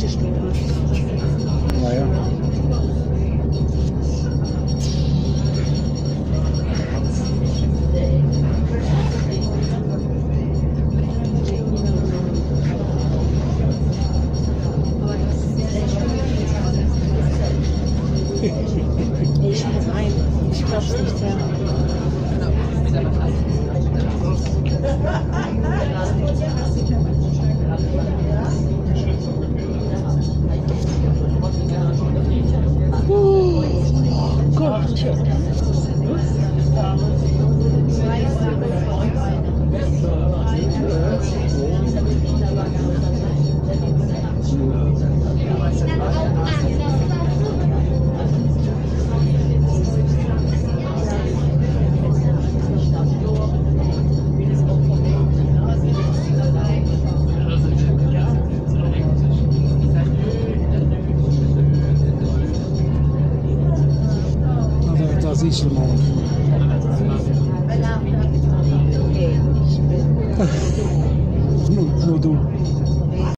falsche Stimme. Naja. Ich, nein, ich nicht, ja. children. poderosíssimo. Nudu.